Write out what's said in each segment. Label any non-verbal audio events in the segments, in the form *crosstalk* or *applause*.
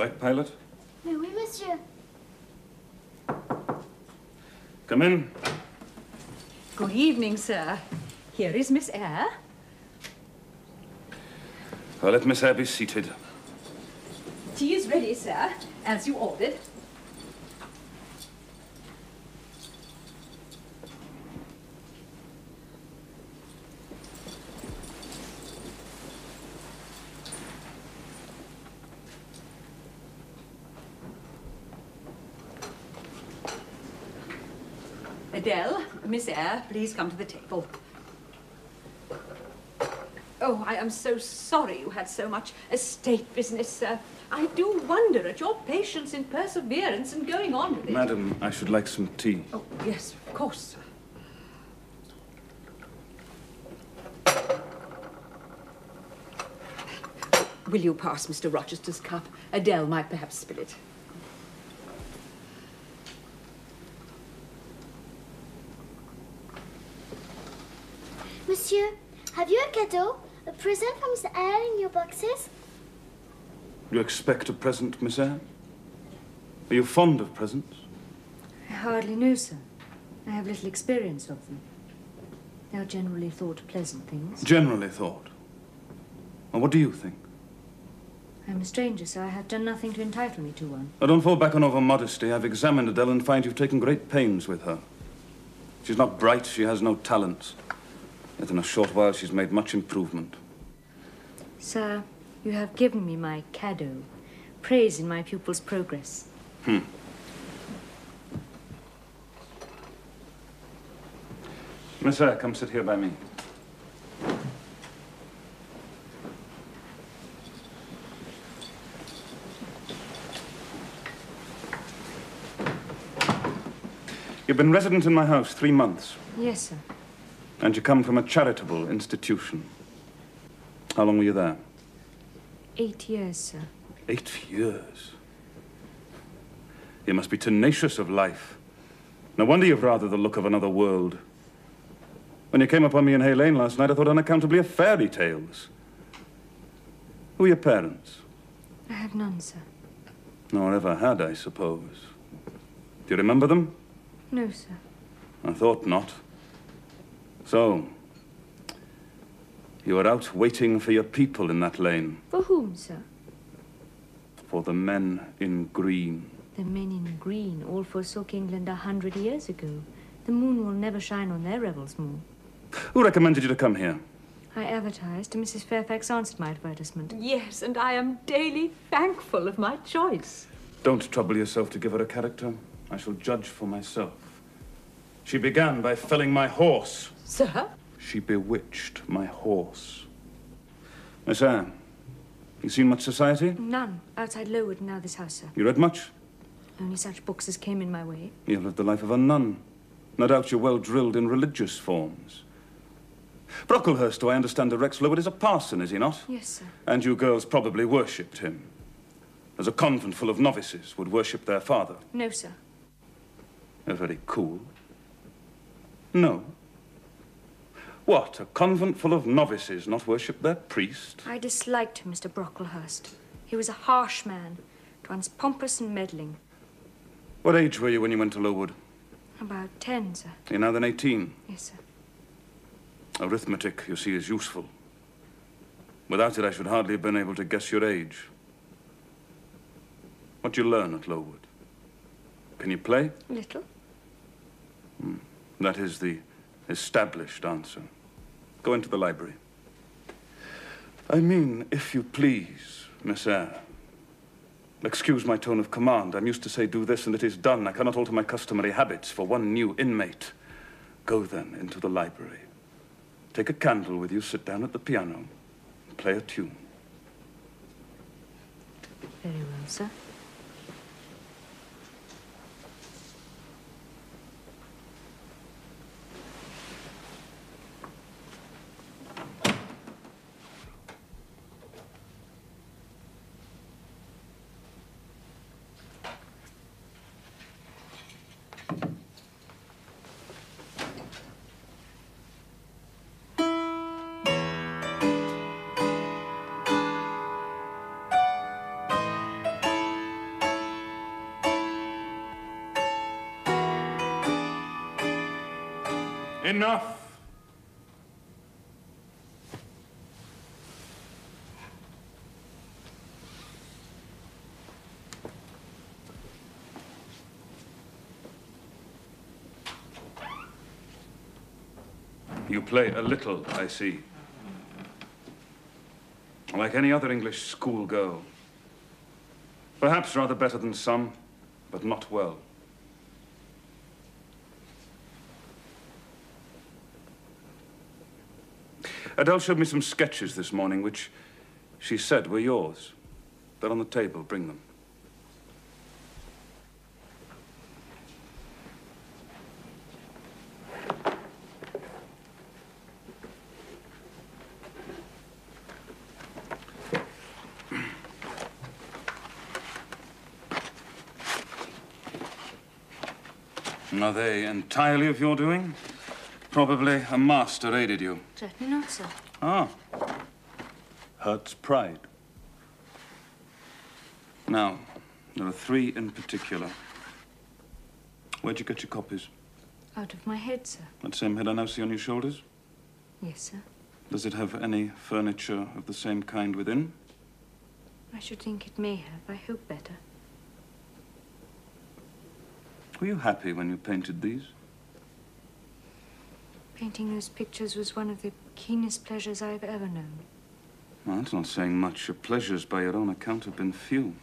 like Pilot? Mais oui, monsieur. Come in. Good evening, sir. Here is Miss Eyre. Well, let Miss Eyre be seated. Tea is ready, sir, as you ordered. Adele, Miss Eyre, please come to the table. Oh, I am so sorry you had so much estate business, sir. I do wonder at your patience and perseverance in going on with it. Madam, I should like some tea. Oh, yes, of course, sir. Will you pass Mr. Rochester's cup? Adele might perhaps spill it. Monsieur, have you a cadeau? A present from Mr. Eyre in your boxes? You expect a present, Miss Eyre? Are you fond of presents? I hardly know, sir. I have little experience of them. They are generally thought pleasant things. Generally thought. Well, what do you think? I am a stranger, so I have done nothing to entitle me to one. Now, don't fall back on over modesty. I've examined Adele and find you've taken great pains with her. She's not bright, she has no talents. Yet in a short while she's made much improvement. Sir, you have given me my cadeau, praise in my pupil's progress. Hmm. Eyre, come sit here by me. You've been resident in my house three months, Yes, sir. And you come from a charitable institution. How long were you there? Eight years, sir. Eight years. You must be tenacious of life. No wonder you've rather the look of another world. When you came upon me in Hay Lane last night, I thought unaccountably of fairy tales. Who are your parents? I have none, sir. Nor ever had, I suppose. Do you remember them? No, sir. I thought not. So, you were out waiting for your people in that lane, For whom, sir? for the men in green. The men in green all forsook England a hundred years ago. The moon will never shine on their revels more. Who recommended you to come here? I advertised, and Mrs. Fairfax answered my advertisement. Yes, and I am daily thankful of my choice. Don't trouble yourself to give her a character. I shall judge for myself. She began by felling my horse. Sir? She bewitched my horse. Miss Anne, you seen much society? None outside Lowood and now this house, sir. You read much? Only such books as came in my way. You've lived the life of a nun. No doubt you're well drilled in religious forms. Brocklehurst, do I understand, directs Lowood is a parson, is he not? Yes, sir. And you girls probably worshipped him. As a convent full of novices would worship their father. No, sir. They're very cool. No. What, a convent full of novices not worship their priest? I disliked Mr. Brocklehurst. He was a harsh man, at once pompous and meddling. What age were you when you went to Lowood? About ten, sir. You're now then 18. Yes, sir. Arithmetic, you see, is useful. Without it, I should hardly have been able to guess your age. What do you learn at Lowood? Can you play? Little. Hmm, that is the established answer. Go into the library. I mean, if you please, Miss Eyre. Excuse my tone of command. I'm used to say do this and it is done. I cannot alter my customary habits for one new inmate. Go then into the library. Take a candle with you, sit down at the piano, and play a tune. Very well, sir. Enough! You play a little, I see. Like any other English schoolgirl. Perhaps rather better than some, but not well. Adele showed me some sketches this morning, which she said were yours. They're on the table. Bring them. Are they entirely of your doing? Probably a master aided you. Certainly not, sir. Ah. Hurts pride. Now, there are three in particular. Where'd you get your copies? Out of my head, sir. That same head I now see on your shoulders? Yes, sir. Does it have any furniture of the same kind within? I should think it may have. I hope better. Were you happy when you painted these? Painting those pictures was one of the keenest pleasures I've ever known. Well, that's not saying much. Your pleasures, by your own account, have been few.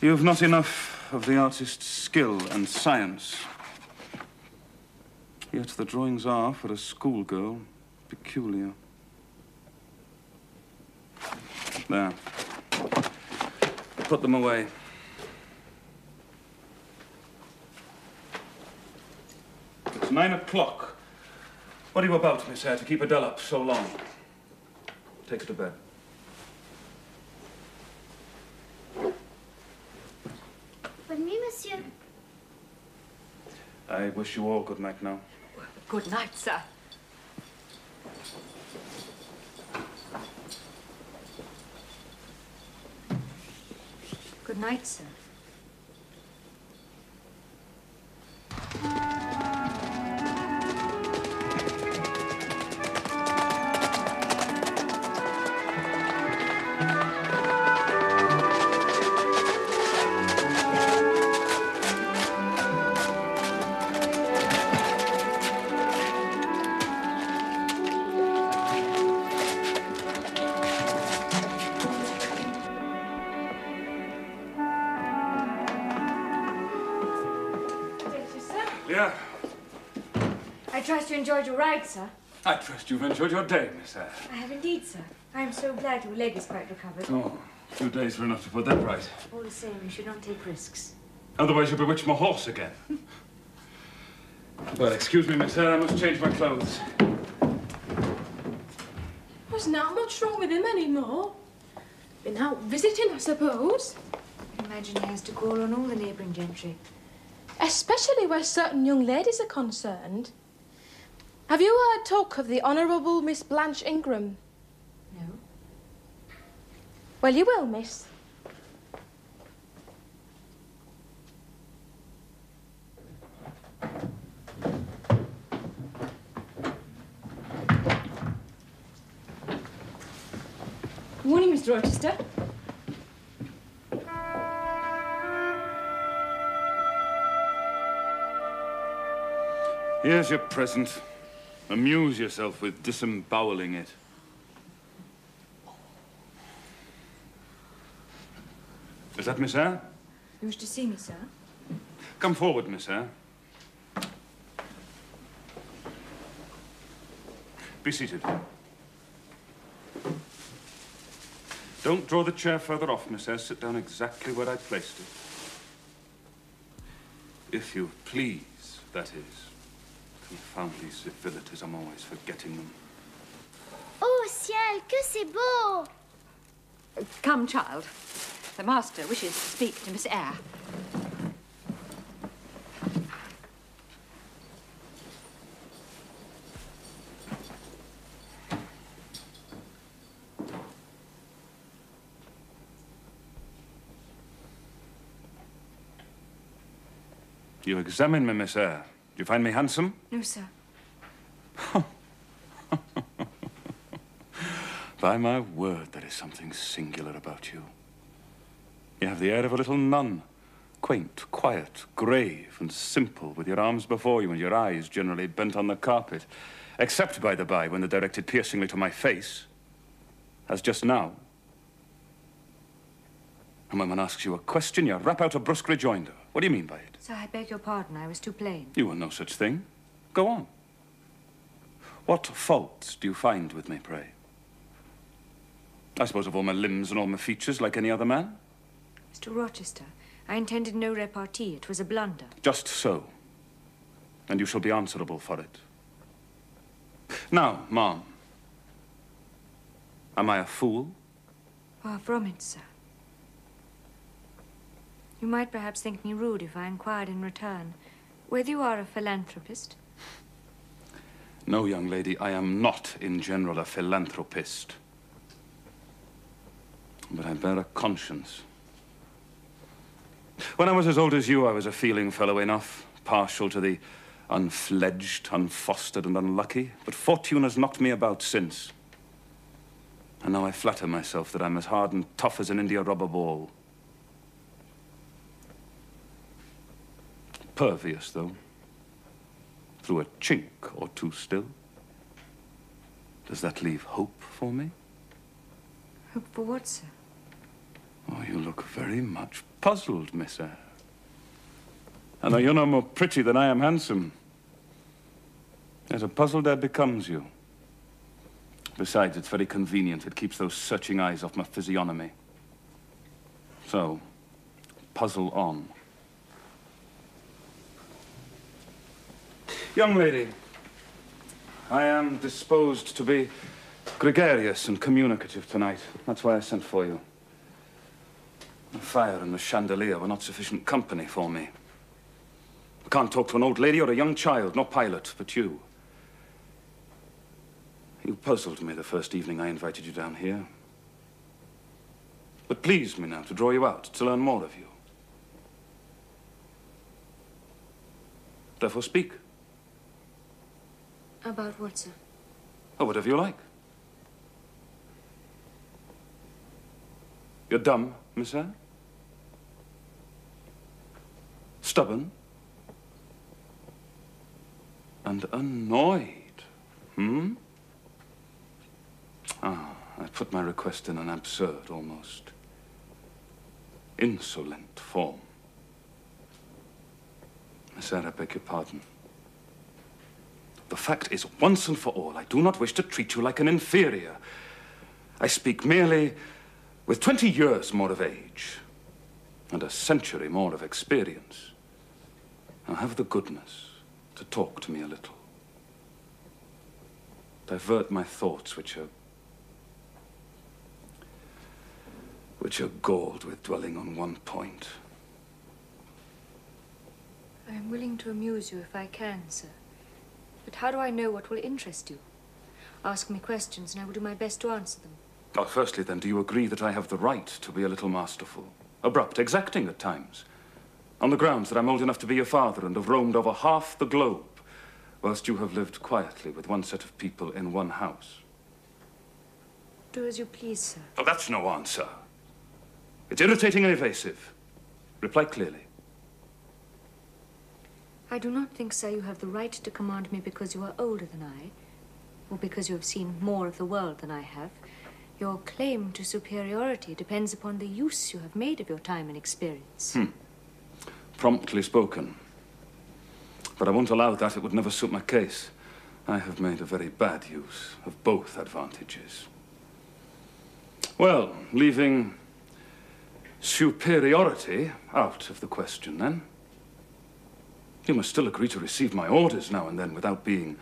You've not enough of the artist's skill and science. Yet the drawings are, for a schoolgirl, peculiar. There. Put them away. Nine o'clock. What are you about, Miss Eyre, to keep Adele up so long? Take her to bed. Bonne nuit, monsieur. I wish you all good night now. Good night, sir. Good night, sir. You enjoyed your ride, sir. I trust you've enjoyed your day, Miss Eyre. I have indeed, sir. I am so glad your leg is quite recovered. Oh, two days were enough to put that right. All the same, you should not take risks. Otherwise, you'll bewitch my horse again. well, excuse me, Miss Eyre, I must change my clothes. There's not much wrong with him anymore. Been out visiting, I suppose. I imagine he has to call on all the neighbouring gentry. Especially where certain young ladies are concerned. Have you heard talk of the Honourable Miss Blanche Ingram? No? Well, you will, miss. Morning, Mr. Rochester. Here's your present. Amuse yourself with disemboweling it. Is that Miss Eyre? You wish to see me, sir? Come forward, Miss Eyre. Be seated. Don't draw the chair further off, Miss Eyre. Sit down exactly where I placed it. If you please, that is. Confound these civilities, I'm always forgetting them. Oh, ciel, que c'est beau! Come, child. The master wishes to speak to Miss Eyre. You examine me, Miss Eyre, you find me handsome? No, sir. *laughs* By my word, there is something singular about you. You have the air of a little nun. Quaint, quiet, grave, and simple, with your arms before you and your eyes generally bent on the carpet. Except, by the by, when they're directed piercingly to my face. As just now. And when one asks you a question, you rap out a brusque rejoinder. What do you mean by it? Sir, I beg your pardon. I was too plain. You were no such thing. Go on. What faults do you find with me, pray? I suppose of all my limbs and all my features, like any other man? Mr. Rochester, I intended no repartee. It was a blunder. Just so. And you shall be answerable for it. Now, ma'am. Am I a fool? Far from it, sir. You might perhaps think me rude if I inquired in return whether you are a philanthropist. No, young lady, I am not in general a philanthropist. But I bear a conscience. When I was as old as you, I was a feeling fellow enough, partial to the unfledged, unfostered, and unlucky. But fortune has knocked me about since. And now I flatter myself that I'm as hard and tough as an India rubber ball. Pervious, though. Through a chink or two still. Does that leave hope for me? Hope for what, sir? Oh, you look very much puzzled, Miss Eyre. I know you're no more pretty than I am handsome. As a puzzled air becomes you. Besides, it's very convenient. It keeps those searching eyes off my physiognomy. So, puzzle on. Young lady, I am disposed to be gregarious and communicative tonight. That's why I sent for you. The fire and the chandelier were not sufficient company for me. I can't talk to an old lady or a young child, no pilot, but you. You puzzled me the first evening I invited you down here. But pleased me now to draw you out, to learn more of you. Therefore speak. About what, sir? Oh, whatever you like. You're dumb, Miss Eyre? Stubborn? And annoyed, hmm? Ah, I put my request in an absurd, almost insolent form. Miss I beg your pardon. The fact is, once and for all, I do not wish to treat you like an inferior. I speak merely with 20 years more of age and a century more of experience. Now have the goodness to talk to me a little. Divert my thoughts, which are which are galled with dwelling on one point. I am willing to amuse you if I can, sir. But how do I know what will interest you? Ask me questions and I will do my best to answer them. Well, firstly, then, do you agree that I have the right to be a little masterful? Abrupt, exacting at times? On the grounds that I'm old enough to be your father and have roamed over half the globe, whilst you have lived quietly with one set of people in one house. Do as you please, sir. Oh, that's no answer. It's irritating and evasive. Reply clearly. I do not think, sir, you have the right to command me because you are older than I, or because you have seen more of the world than I have. Your claim to superiority depends upon the use you have made of your time and experience. Hmm. Promptly spoken. But I won't allow that. It would never suit my case. I have made a very bad use of both advantages. Well, leaving superiority out of the question, then. You must still agree to receive my orders now and then without being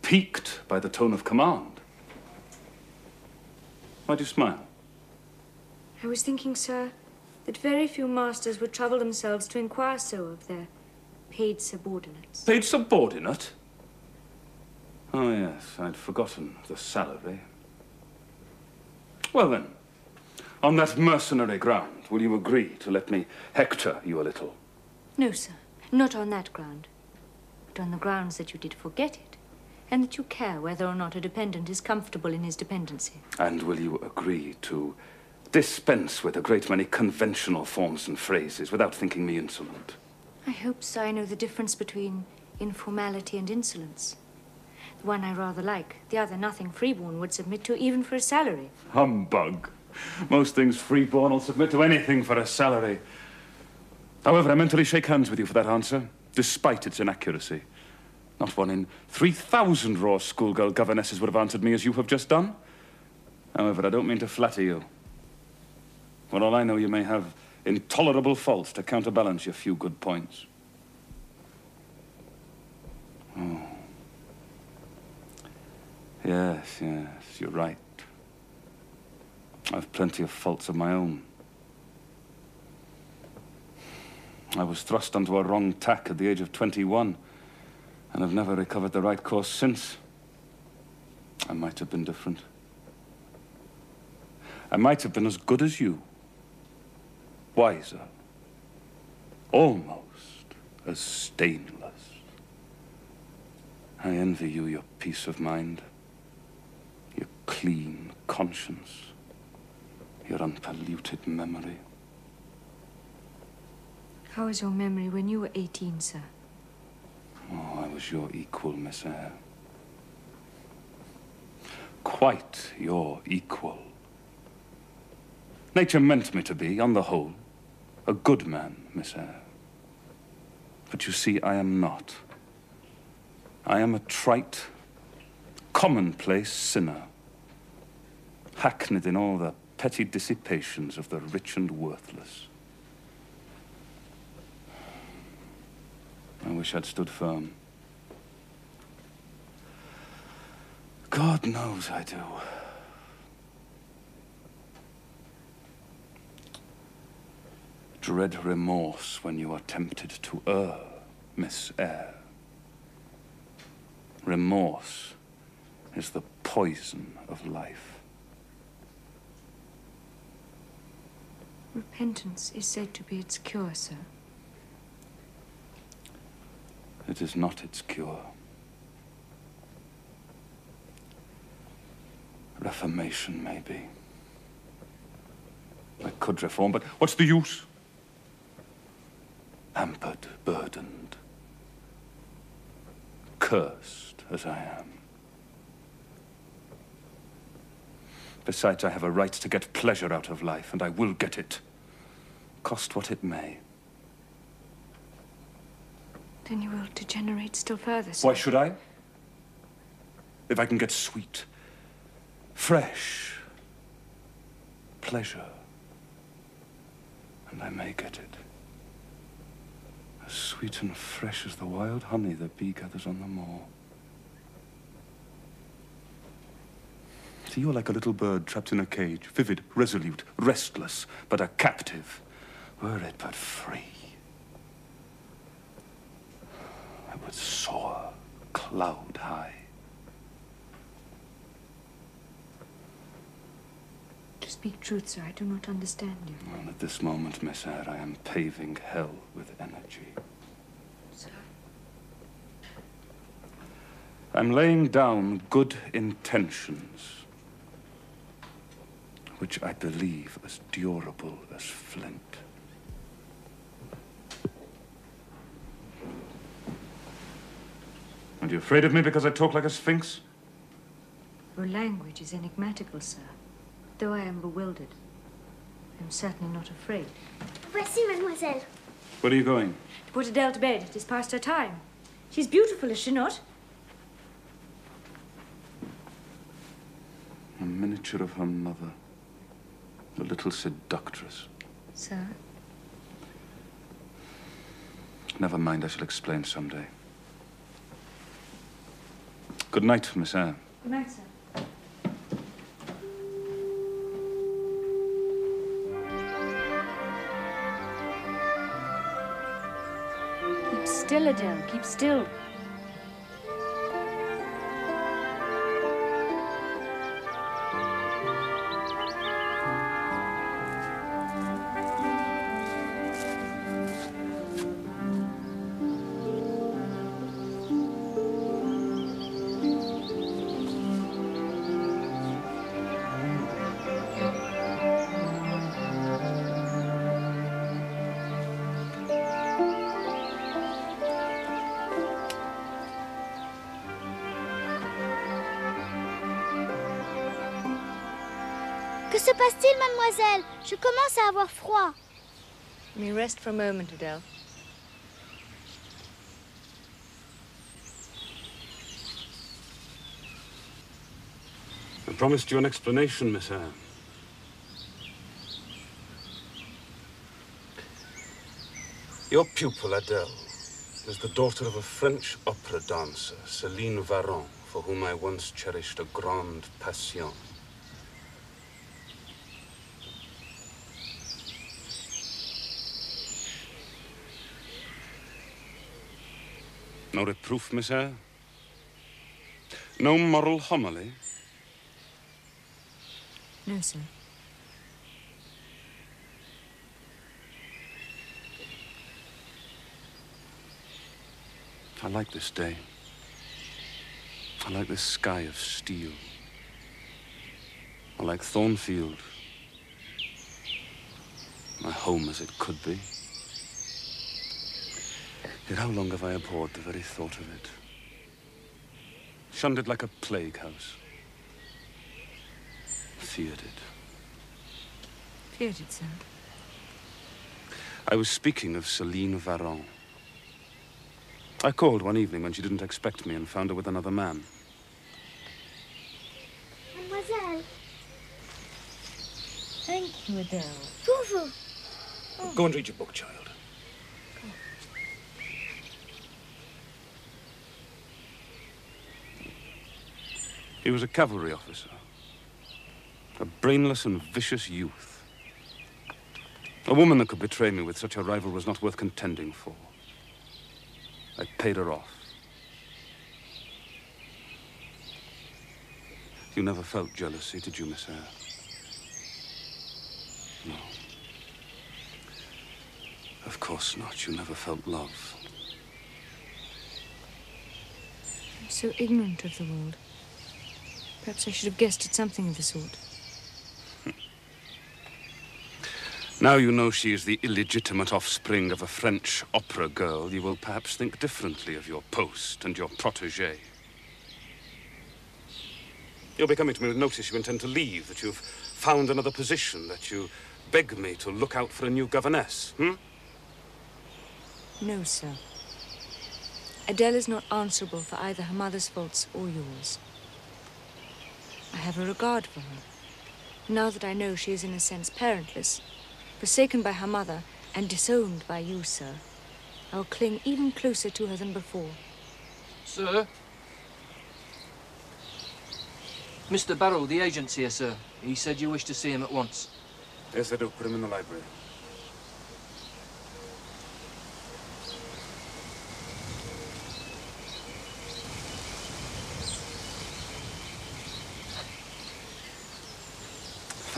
piqued by the tone of command. Why do you smile? I was thinking, sir, that very few masters would trouble themselves to inquire so of their paid subordinates. Paid subordinate? Oh, yes, I'd forgotten the salary. Well, then, on that mercenary ground, will you agree to let me hector you a little? No, sir, not on that ground. but on the grounds that you did forget it, and that you care whether or not a dependent is comfortable in his dependency. And will you agree to dispense with a great many conventional forms and phrases without thinking me insolent? I hope so. I know the difference between informality and insolence. The one I rather like, the other nothing freeborn would submit to even for a salary. Humbug. Most things freeborn will submit to anything for a salary. However, I mentally shake hands with you for that answer, despite its inaccuracy. Not one in 3,000 raw schoolgirl governesses would have answered me as you have just done. However, I don't mean to flatter you. For all I know, you may have intolerable faults to counterbalance your few good points. Oh. Yes, yes, you're right. I've plenty of faults of my own. I was thrust onto a wrong tack at the age of 21, and have never recovered the right course since. I might have been different. I might have been as good as you. Wiser. Almost as stainless. I envy you your peace of mind, your clean conscience, your unpolluted memory. How was your memory when you were 18, sir? Oh, I was your equal, Miss Eyre. Quite your equal. Nature meant me to be, on the whole, a good man, Miss Eyre. But you see, I am not. I am a trite, commonplace sinner, hackneyed in all the petty dissipations of the rich and worthless. I wish I'd stood firm. God knows I do. Dread remorse when you are tempted to err, Miss Eyre. Remorse is the poison of life. Repentance is said to be its cure, sir. It is not its cure. Reformation, maybe. I could reform, but what's the use? Hampered, burdened, cursed as I am. Besides, I have a right to get pleasure out of life, and I will get it, cost what it may. Then you will degenerate still further, sir. Why should I? If I can get sweet, fresh pleasure, and I may get it. As sweet and fresh as the wild honey the bee gathers on the moor. See, you're like a little bird trapped in a cage, vivid, resolute, restless, but a captive. Were it but free. I would soar cloud high. To speak truth, sir, I do not understand you. And at this moment, Miss Eyre, I am paving hell with energy. Sir? I'm laying down good intentions, which I believe as durable as flint. And you afraid of me because I talk like a sphinx? Your language is enigmatical, sir. Though I am bewildered, I am certainly not afraid. Voici, mademoiselle. Where are you going? To put Adele to bed. It is past her time. She's beautiful, is she not? A miniature of her mother. The little seductress. Sir? Never mind, I shall explain someday. Good night, Miss Anne. Good night, sir. Keep still, Adele. Keep still. Se passe-t-il, mademoiselle Je commence à avoir froid. Let me rest for a moment, Adele. I promised you an explanation, Miss Eyre. Your pupil, Adele, is the daughter of a French opera dancer, Celine Varens, for whom I once cherished a grande passion. No reproof, Miss Eyre? No moral homily? No, sir. I like this day. I like this sky of steel. I like Thornfield. My home as it could be. Yet how long have I abhorred the very thought of it? Shunned it like a plague house. Feared it. Feared it, sir. I was speaking of Celine Varens. I called one evening when she didn't expect me and found her with another man. Mademoiselle, Thank you, Adele. pour vous. Go and read your book, child. He was a cavalry officer. A brainless and vicious youth. A woman that could betray me with such a rival was not worth contending for. I paid her off. You never felt jealousy, did you, Miss Eyre? No. Of course not. You never felt love. I'm so ignorant of the world. Perhaps I should have guessed at something of the sort. *laughs* Now you know she is the illegitimate offspring of a French opera girl, you will perhaps think differently of your post and your protege. You'll be coming to me with notice you intend to leave, that you've found another position, that you beg me to look out for a new governess, hmm? No, sir. Adele is not answerable for either her mother's faults or yours. I have a regard for her. Now that I know she is in a sense parentless, forsaken by her mother and disowned by you, sir, I will cling even closer to her than before. Sir? Mr. Barrow, the agent's here, sir. He said you wish to see him at once. Yes, I do. Put him in the library.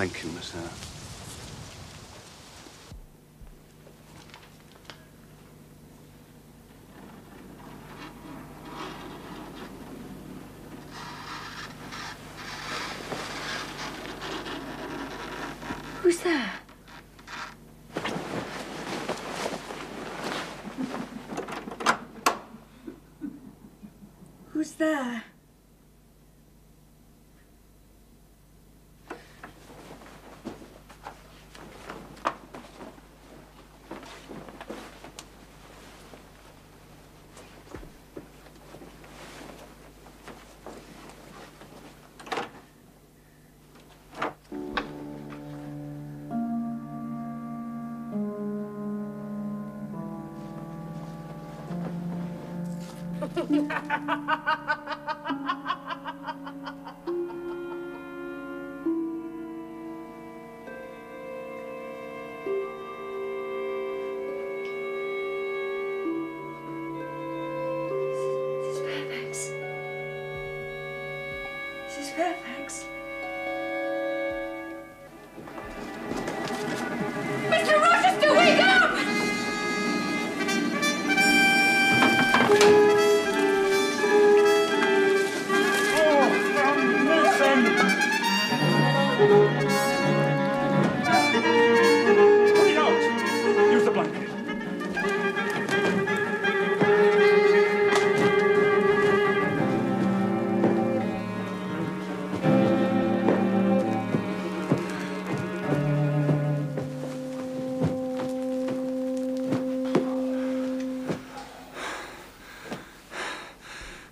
Thank you, Miss Eyre. 哈哈哈哈哈哈哈哈哈哈哈哈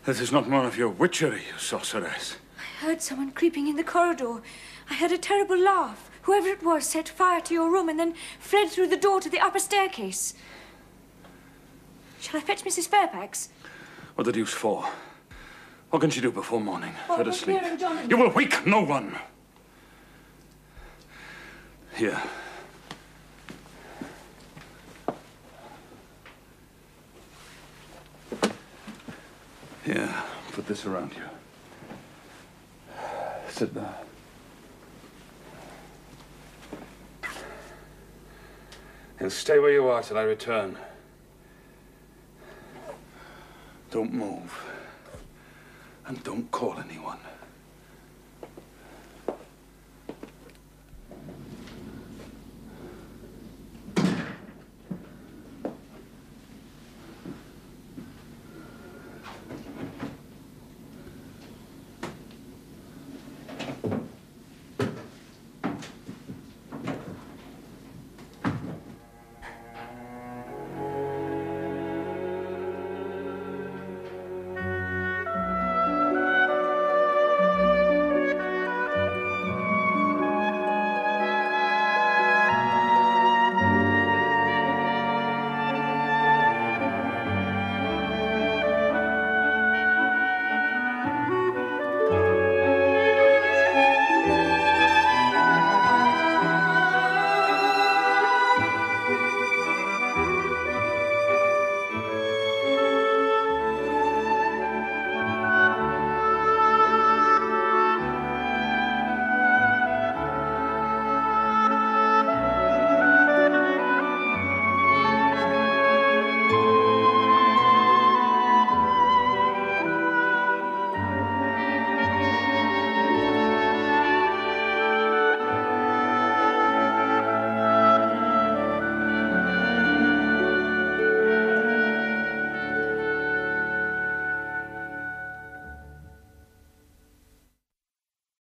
This is not one of your witchery, you sorceress. I heard someone creeping in the corridor. I heard a terrible laugh. Whoever it was set fire to your room and then fled through the door to the upper staircase. Shall I fetch Mrs. Fairfax? What the deuce for? What can she do before morning? Oh, Let her sleep. here, and John and- You will wake no one. Here. Here, put this around you. Sit there. And stay where you are till I return. Don't move. And don't call anyone.